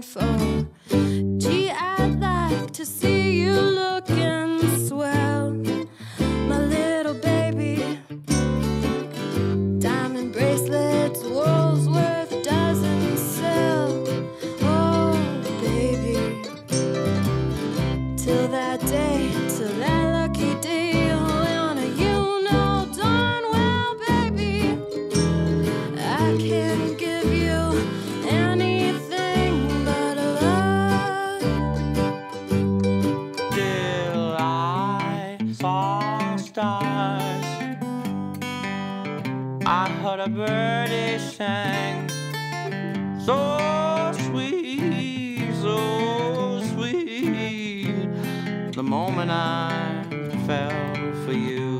before. Gee, I'd like to see you looking swell, my little baby. Diamond bracelets, Woolsworth doesn't sell. Oh, baby. Till that day, till that lucky day, when you know darn well, baby, I can't give you anything heard a birdie sang so sweet, so sweet. The moment I fell for you.